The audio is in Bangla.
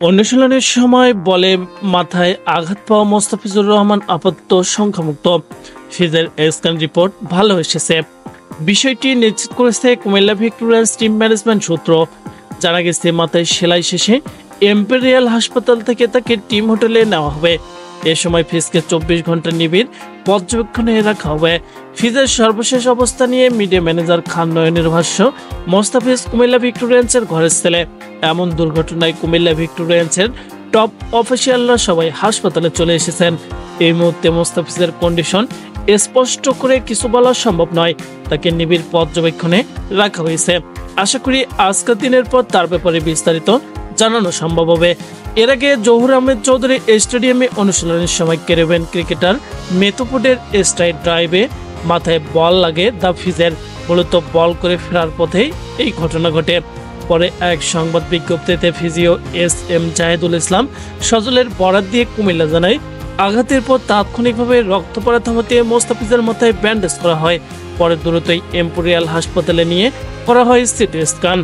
অনুশীলনের সময় বলে মাথায় আঘাত পাওয়া মোস্তাফিজুর রহমান আপাতত সংখ্যামুক্ত ফিজের স্ক্যান রিপোর্ট, ভালো এসেছে। বিষয়টি নিশ্চিত করেছে কুমিল্লা ভিক্টোরিয়ান্স টিম ম্যানেজমেন্ট সূত্র। জানা গেছে, মাথায় সেলাই শেষে এম্পেরিয়াল হাসপাতাল থেকে তাকে টিম হোটেলে নেওয়া হবে। এ সময় ফিজকে চব্বিশ ঘণ্টা নিবিড় পর্যবেক্ষণে রাখা হবে। ফিজের সর্বশেষ অবস্থা নিয়ে মিডিয়া ম্যানেজার খান নয়নের ভাষ্য, মোস্তাফিজ কুমিল্লা ভিক্টোরিয়ান্সের ঘরের ছেলে। এমন দুর্ঘটনায় কুমিল্লা ভিক্টোরিয়ান্সের টপ অফিসিয়ালরা সবাই হাসপাতালে চলে এসেছেন। এই মুহূর্তে মোস্তাফিজের কন্ডিশন স্পষ্ট করে কিছু বলা সম্ভব নয়। তাকে নিবিড় পর্যবেক্ষণে রাখা হয়েছে। আশা করি আজকের দিনের পর তার ব্যাপারে বিস্তারিত জানানো সম্ভব হবে। এর আগে জহুর আহমেদ চৌধুরী স্টেডিয়ামে অনুশীলনের সময় ক্যারিবিয়ান ক্রিকেটার মেথুপুডের স্ট্রাইট ড্রাইভে মাথায় বল লাগে দ্য ফিজের মূলত বল করে ফেরার পথেই এই ঘটনা ঘটে। পরে এক সংবাদ বিজ্ঞপ্তিতে physio S M Zahedul Islam সজলের বরাত দিয়ে কুমিল্লা জানায়, আঘাতের পর তাৎক্ষণিকভাবে রক্ত পড়া থামাতে মোস্তাফিজের মাথায় ব্যান্ডেজ করা হয়। পরে দ্রুতই এম্পোরিয়াল হাসপাতালে নিয়ে করা হয় সিটি স্ক্যান।